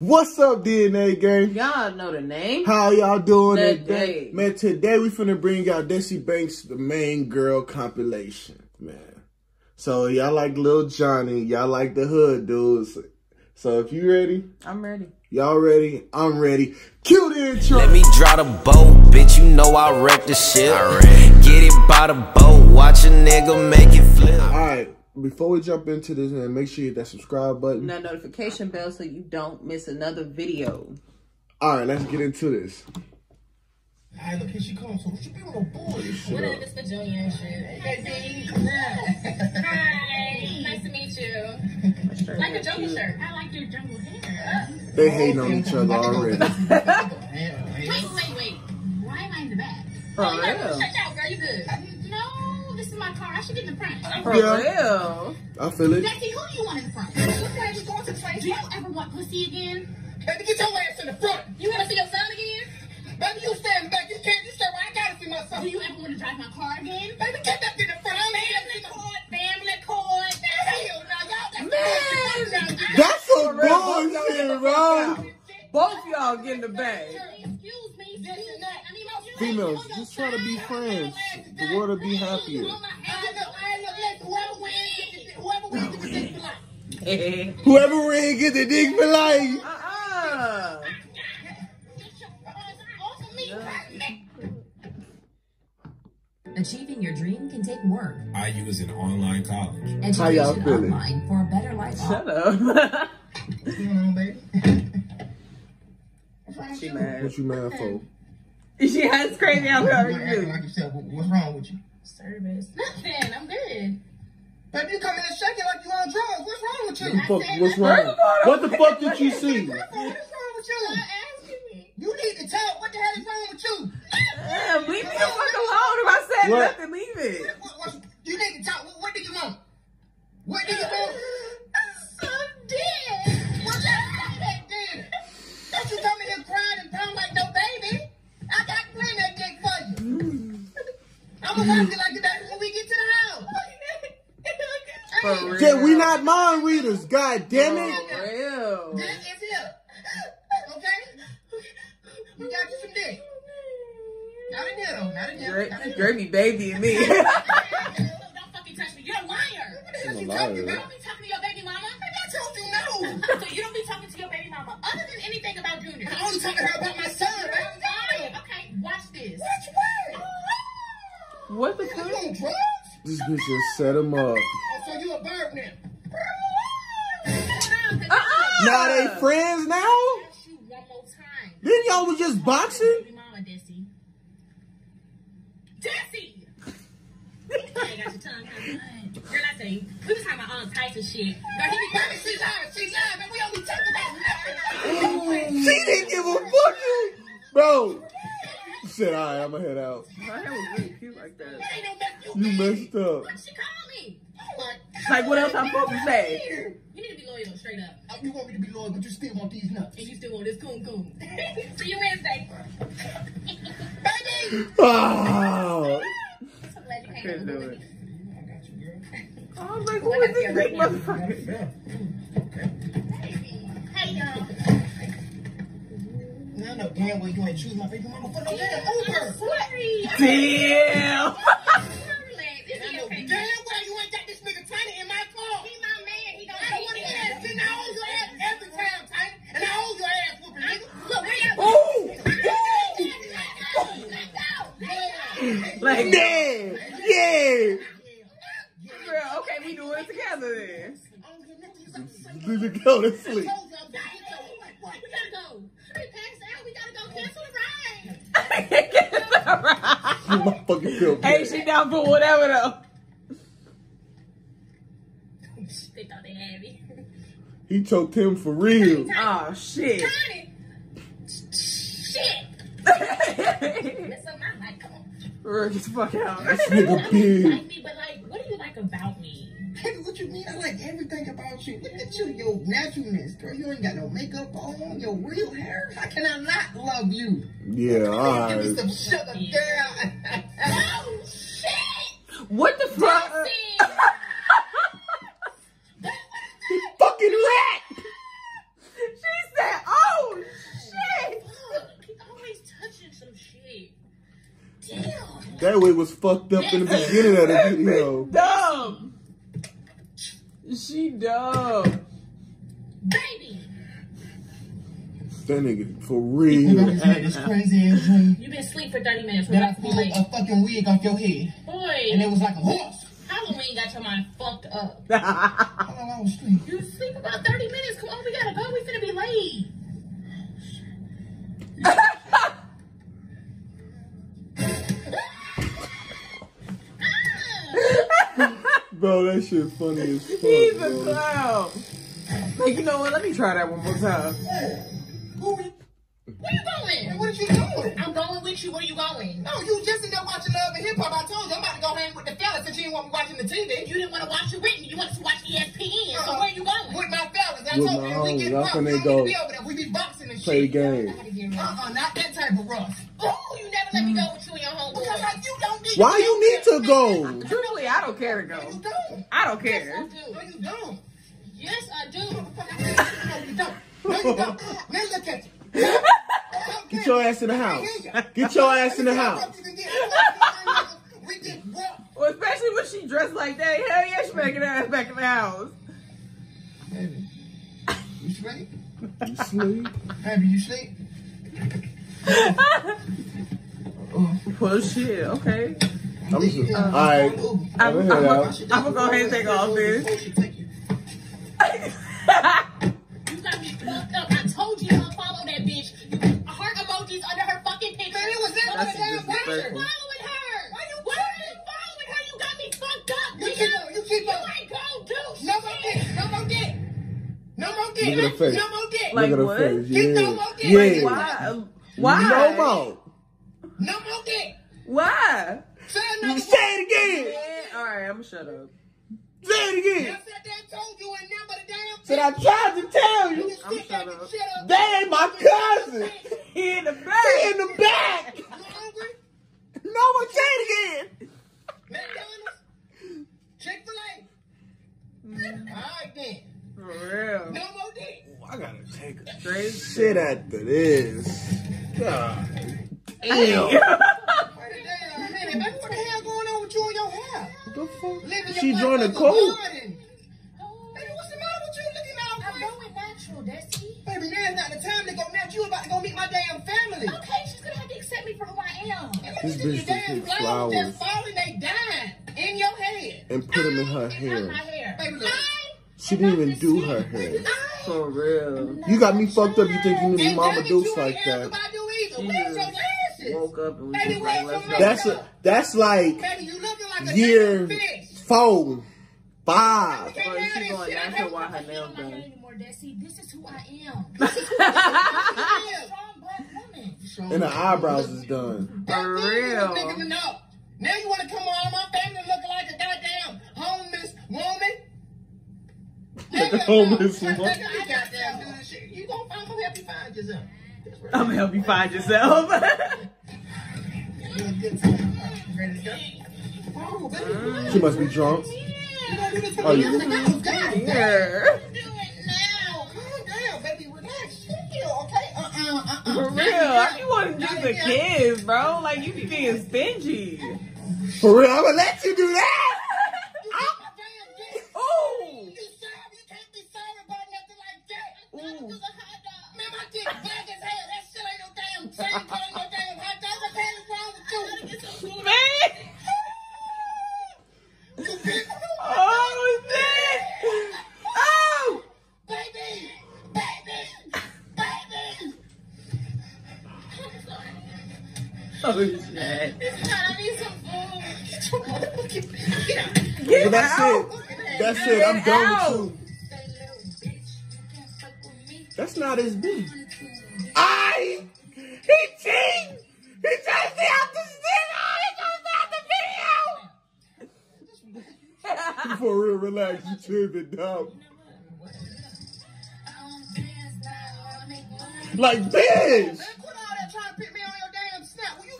What's up, DNA gang? Y'all know the name. How y'all doing Today. today? Man, today we finna bring out Desi Banks, the main girl compilation, man. So y'all like Lil Johnny, y'all like the hood dudes. So if you ready, I'm ready. y'all ready, I'm ready. Cue the intro. Let me draw the boat, bitch. You know I wreck the shit. Get it by the boat, watch a nigga make it flip. All right, before we jump into this, and make sure you hit that subscribe button. That notification bell so you don't miss another video. All right, let's get into this. Hey, look, here she comes. So what you be with no boys? What up, it's the Junior and shit. Hey, B. Hi. Nice to meet you. Like a jungle shirt. I like your jungle hair. They hating on each other already. Wait, wait, wait. Why am I in the back? For oh, you got real. Shut out, girl. You good? No, this is my car. I should get in the front. For Yeah. real. I feel it. Jesse, who do you want in the front? What's why you going to the front? Do you ever want pussy again? Baby, get your ass in the front. You want to see your son again? Baby, you stand back. You can't. You stand right. I gotta see my son. Do you ever want to drive my car again? Baby, get that in the front. I don't Family court, family court. Hell, now y'all got Man. That's some real, both y'all bullshit, get the bro. fuck Both y'all get in the bag. Excuse me, this and that. I need my Females, just try to be friends. The world will be happier. I know, I know. Let whoever wins, get the- whoever wins, get the dick for life. Whoever ring get the dick for life. uh-uh. Achieving your dream can take work. IU is an online college. How y'all Education feeling? online for a better life. Shut up. What's going on, baby? she mad. What you mad for? She has crazy out You here. acting like yourself. What- What's wrong with you? Service. Nothing. I'm good. Baby, you come in and shaking like you on drugs. What's wrong with you? Fuck, what's wrong? What the fuck did you see? What's wrong with you? Stop asking me. You need to tell what the hell is wrong with you. Damn, leave me the fuck alone. If I said What? nothing, leave it. What, what, you need to tell. What, what do you want? What do mind readers. God damn oh, For it. real. Dick is here. Okay? We got you some dick. Not in here. Not in here. Not in Great, here. great baby and me. Don't fucking touch me. You're a liar. I'm a You liar. You don't be talking to your baby mama. I told you no. So you don't be talking to your baby mama other than anything about Junior. I only talking to her about my son. Okay, baby. okay, watch this. Watch what? Ah! what the fuck? on drugs? This bitch just set him up. Oh, so you a bird now? Uh-uh. Now they friends now? Ask you one more time. Then y'all was just boxing? Baby mama, Desi. Desi! I ain't got your tongue kind of Girl, I say, we was talking about all types of shit. Girl, he be Baby, she's lying. She's lying, man. We only talking about nothing. She didn't give a fuck. you- Bro. She said, all right, I'm going to head out. My hair was really cute like that. Ain't no mess you You messed up. What she call me? Like, what else I'm supposed to say? You need to be loyal, straight up. Oh, You want me to be loyal, but you still want these nuts. And you still want this coon coon. See you Wednesday. Baby! Oh. So glad you came Couldn't do it. me. I got you, girl. I was like, who is this big motherfucker? Hey, y'all. Now I know damn well you ain't choose my baby mama for no damn Uber. Sorry. Damn. Relax. It's I know okay. damn well you ain't got this nigga Tiny in my car. He my man. He I don't want to gonna hear that. And I hold your ass every time, Tiny. And I hold your ass whooping, nigga. Look, where you Ooh. Like, Yeah. Yeah. girl, okay, we doing it together then. Leave it go to sleep. We gotta go. Hey, pass out. We gotta go cancel the ride. You my fucking feel hey, she down for whatever though. They thought they had me. He choked him for real. Oh shit. Tiny. Shit. Get That's something I like. Come on. the fuck out. This nigga big. like me, but like, what do you like about me? Nigga, what you mean? I like everything about you. Look at you, your naturalness, girl. You ain't got no makeup on, your real hair. How can I not love you? Yeah, all Give me right. some sugar, girl. Oh shit! What the fuck? See? Fucking rat. She said, That wig was fucked up in the beginning of the video. Dumb. She dumb. Baby, That nigga, for real. just had this crazy ass dream you been asleep for 30 minutes. that I pulled late. a fucking wig off your head. Boy. And it was like a horse. Halloween got your mind fucked up. How long I was asleep? You sleep about 30 minutes. Come on, we gotta go. We finna be late. Bro, that shit funny as fuck. He's a bro. clown. Like, you know what? Let me try that one more time. Who? Where you going? What are you doing? I'm going with you. Where you going? No, you just in there watching Love and Hip Hop. I told you I'm about to go hang with the fellas since you didn't want me watching the TV. You didn't want to watch it with me. You wanted to watch ESPN. So uh-uh. where you going? With my fellas. I With told my you, we homies. get Y'all rough. finna We don't go to be over there. We be boxing and Play the shit. game. Uh-uh, not that type of rough. Oh, you never let me go with you and your homeboy. Because like, you don't need Why you need to go? Truthfully, I don't care to You go. don't. I don't care. No, you don't. Yes, I do. No, you don't. No, you don't. Now look at you. Get your ass in the house. Get your ass in the house. We get rough. Well, especially when she dressed like that. Hell yeah, she better get her ass back in the house. Baby, you sleep? You sleep? Baby, you sleep? Well, shit, okay. I'm just, uh, alright. I'm, I'm I'm, gonna I'm, gonna go ahead and take off this. You got me fucked up. I told you to follow that bitch. You heart emojis under her fucking picture. Man, it was never That's a damn disrespectful. picture. following her. Why you, why are you following her? You got me fucked up. You nigga. keep on, you keep You ain't gonna do No more shit. no more dick. No more dick. Look at her face. No more dick. Like Look at what? her face. Get no Yeah. more dick. Yeah. Why? Why? No more. No more dick. Why? Say another Say it again. Man, all right, I'm gonna shut up. Say it I again. said that told you and never the damn Said I tried to tell you. I'm Sit shut up. and shut up. That ain't my cousin. He in the back. He in the back. You hungry? No more. Say it again. McDonald's? Chick-fil-A? Mm. Alright then. For real. No more dick. I gotta take a Straight shit after this. God. Damn. Wait a damn minute, baby. What the hell going on with you and your hair? The fuck? Living She joined the motherfucking cult. garden. Baby, what's the matter with you looking all I'm crazy? going natural, Desi. Baby, now's not the time to go now. You about to go meet my damn family. Okay, she's gonna have to accept me for who I am. And This listen, bitch your just damn picked flowers flowers. just falling, they dying in your head. And put them in her It's not hair. my hair. Baby, look. She didn't even do her hair. For real. You got me fucked up. You think you knew me Mama baby, Dukes like that. Erykah Badu either. She Where's your just glasses? Woke up and we just like, your. That's a, that's like Baby, you looking like a year fish. four, five. But she going natural while her I don't nails want my hair done. anymore, This is who I am. Yeah. Strong black woman. And the eyebrows is done. For real. bigger than up. Now you want to come on my family looking like a goddamn homeless woman? Like a homeless woman. woman. You goddamn do this shit. You gonna I'm gonna help you find yourself. I'm gonna help you find yourself. You a good time. Ready to go? She must be drunk. You gonna do this for Oh, you- God damn. Here. Do it now. Calm down, baby. Relax. Chill, okay? Uh-uh, uh-uh. For real. I you want just a kiss, bro. Like you be being stingy. For real, I'm gonna let you do that. Oh shit. I need some food. Get. Get But that's out. it. That's it. I'm done with you. That's not his beat. I. He cheated. He to stay out the still. He goes out the video. For real, relax. You tripping, dog. Like, bitch.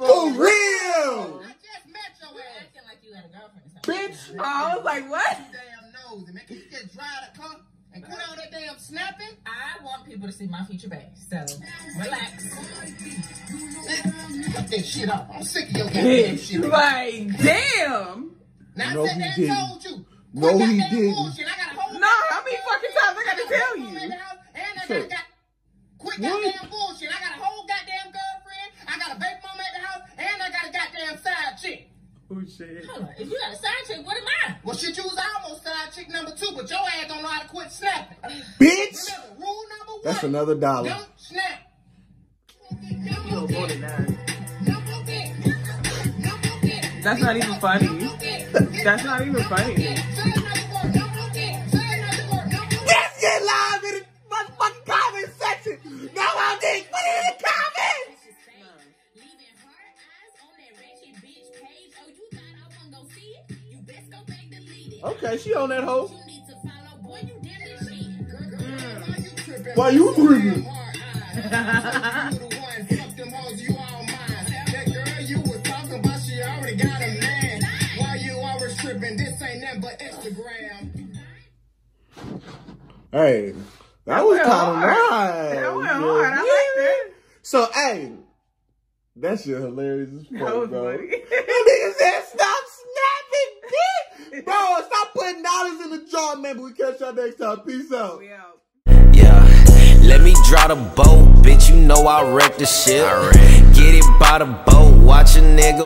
Or something. Bitch. Oh, I was like, what? Damn nosy, man. Can you just dry the car and quit all that damn snapping? I want people to see my future babe, so relax. wipe that shit off. I'm sick of your goddamn shit. Like, damn. Now No, I said he that didn't. told you. No, he didn't. Bullshit. I got a whole No, how many fucking times I gotta tell you? And I got, got quit What? goddamn bullshit. I got a whole goddamn girlfriend. I got a baby mama at the house, and I got a goddamn side chick. Shit. Hold on. If you got a side chick, what am I? Well, shit, you was almost side chick number two, but your ass don't know how to quit snapping. Bitch! Remember, rule number one. That's another dollar. Don't snap. No more than that. That's not even funny. That's not even funny. Let's get live in the motherfucking comment section. No, I didn't put it in the man. Mm. Why you always tripping? This ain't nothing but Instagram. Hey, that was went kind of nice. That went Yeah. hard. I like that. So, hey, that shit hilarious as fuck, That bro. That nigga said, stop snapping, bitch. Bro, stop putting dollars in the jar, man. But we catch y'all next time. Peace out. We out. Yeah, let me draw the boat, bitch. You know I wreck the shit. Get it by the boat, watch a nigga.